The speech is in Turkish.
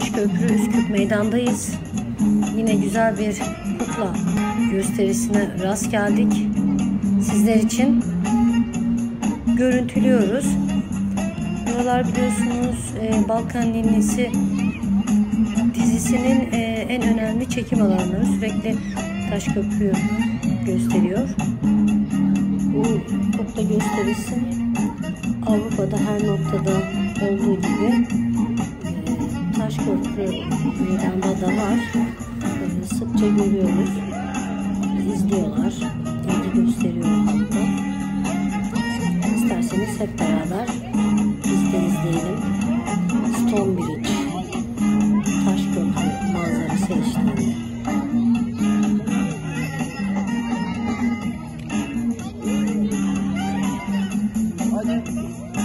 Taşköprü Üsküp meydandayız. Yine güzel bir kukla gösterisine rast geldik. Sizler için görüntülüyoruz. Buralar biliyorsunuz e, Balkan Ninlisi dizisinin e, en önemli çekim alanları. Sürekli Taşköprü gösteriyor. Bu kukla gösterisi Avrupa'da her noktada olduğu gibi taş portre meydanda da var. Ee, sıkça görüyoruz. İzliyorlar. İlgi gösteriyor halka. İsterseniz hep beraber biz de izleyelim. Stone Bridge. Taş portre manzarası eşliğinde. Hadi.